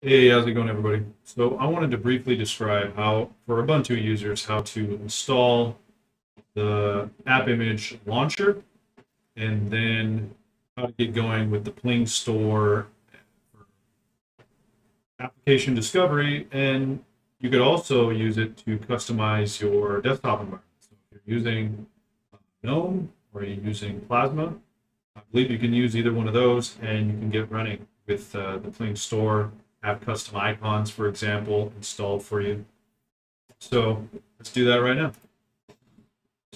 Hey, how's it going, everybody? So I wanted to briefly describe how, for Ubuntu users, how to install the app image launcher and then how to get going with the Pling store application discovery. And you could also use it to customize your desktop environment. So if you're using GNOME or you're using Plasma, I believe you can use either one of those and you can get running with uh, the Pling store have custom icons, for example, installed for you. So let's do that right now.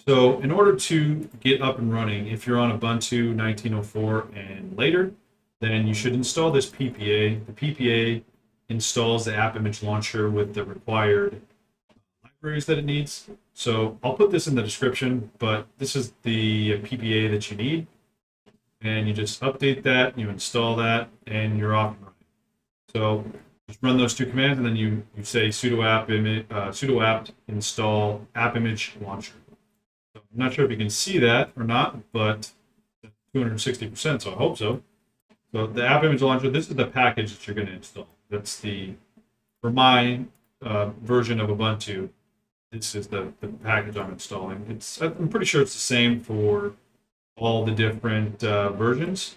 So in order to get up and running, if you're on Ubuntu 1904 and later, then you should install this PPA. The PPA installs the app image launcher with the required libraries that it needs. So I'll put this in the description, but this is the PPA that you need. And you just update that, you install that, and you're off and running. So just run those two commands, and then you, you say sudo app uh, sudo apt install app image launcher. So I'm not sure if you can see that or not, but 260%, so I hope so. So the app image launcher, this is the package that you're going to install. That's the, for my uh, version of Ubuntu, this is the, the package I'm installing. It's I'm pretty sure it's the same for all the different uh, versions.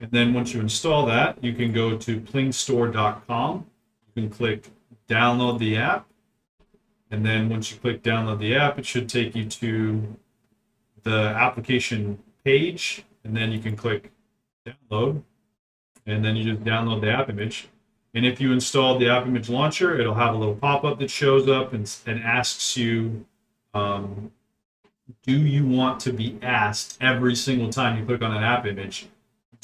And then once you install that, you can go to plingstore.com. You can click download the app. And then once you click download the app, it should take you to the application page. And then you can click download. And then you just download the app image. And if you install the app image launcher, it'll have a little pop-up that shows up and, and asks you, um, do you want to be asked every single time you click on an app image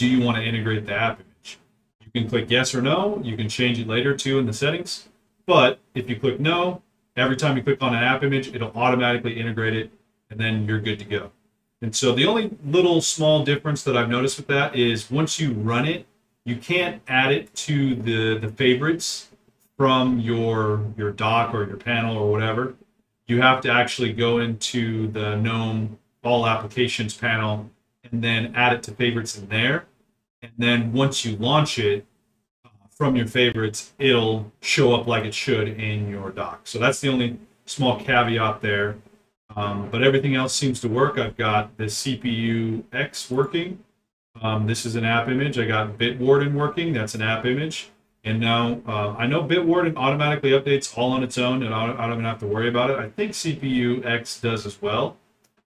do you want to integrate the app image? You can click yes or no. You can change it later too in the settings. But if you click no, every time you click on an app image, it'll automatically integrate it and then you're good to go. And so the only little small difference that I've noticed with that is once you run it, you can't add it to the, the favorites from your your dock or your panel or whatever. You have to actually go into the GNOME All Applications panel and then add it to favorites in there. And then once you launch it uh, from your favorites, it'll show up like it should in your dock. So that's the only small caveat there. Um, but everything else seems to work. I've got the CPU X working. Um, this is an app image. I got Bitwarden working. That's an app image. And now uh, I know Bitwarden automatically updates all on its own, and I don't, I don't even have to worry about it. I think CPU X does as well,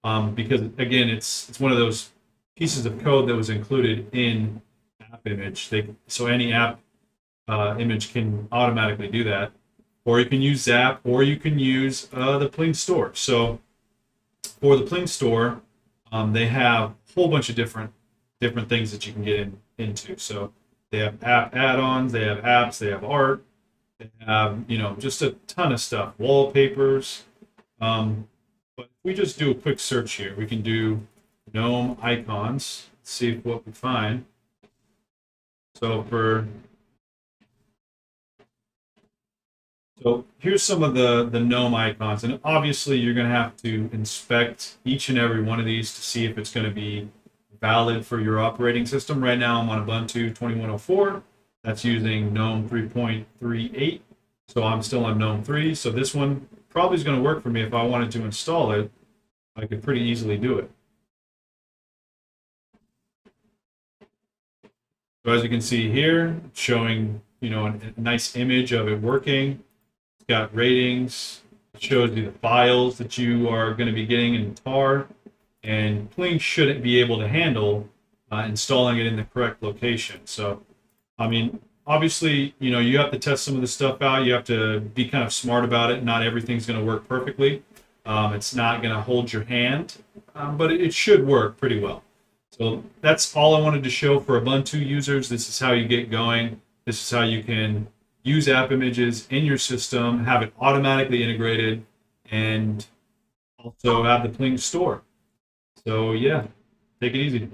um, because again, it's it's one of those pieces of code that was included in image. They, so any app uh, image can automatically do that. Or you can use Zap, or you can use uh, the Pling store. So for the Pling store, um, they have a whole bunch of different different things that you can get in, into. So they have app add-ons, they have apps, they have art, they have you know just a ton of stuff, wallpapers. Um, but if we just do a quick search here, we can do GNOME icons. See what we find. So for so here's some of the the GNOME icons, and obviously you're going to have to inspect each and every one of these to see if it's going to be valid for your operating system. Right now I'm on Ubuntu 2104. That's using GNOME 3.38. So I'm still on GNOME 3. So this one probably is going to work for me if I wanted to install it. I could pretty easily do it. So as you can see here, showing you know a, nice image of it working. It's got ratings. It shows you the files that you are going to be getting in tar, and Pling shouldn't be able to handle uh, installing it in the correct location. So, I mean, obviously, you know, you have to test some of the stuff out. You have to be kind of smart about it. Not everything's going to work perfectly. Um, it's not going to hold your hand, um, but it should work pretty well. So that's all I wanted to show for Ubuntu users. This is how you get going. This is how you can use app images in your system, have it automatically integrated, and also have the Pling store. So yeah, take it easy.